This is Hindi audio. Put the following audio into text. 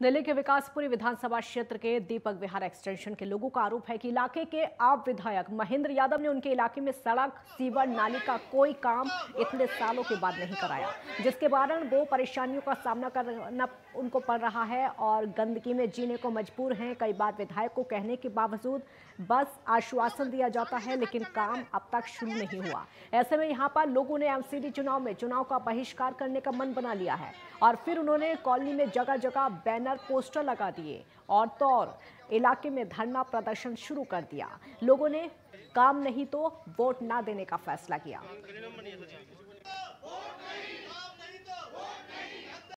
दिल्ली के विकासपुरी विधानसभा क्षेत्र के दीपक विहार एक्सटेंशन के लोगों का आरोप है कि इलाके के आप विधायक महेंद्र यादव ने उनके इलाके में सड़क, सीवर, नाली का कोई काम इतने सालों के बाद नहीं कराया, जिसके कारण वो परेशानियों का सामना करना उनको पड़ रहा है और गंदगी में जीने को मजबूर हैं। कई बार विधायक को कहने के बावजूद बस आश्वासन दिया जाता है, लेकिन काम अब तक शुरू नहीं हुआ। ऐसे में यहाँ पर लोगों ने एमसीडी चुनाव में चुनाव का बहिष्कार करने का मन बना लिया है और फिर उन्होंने कॉलोनी में जगह जगह बैनर पोस्टर लगा दिए और तो और इलाके में धरना प्रदर्शन शुरू कर दिया। लोगों ने काम नहीं तो वोट ना देने का फैसला किया।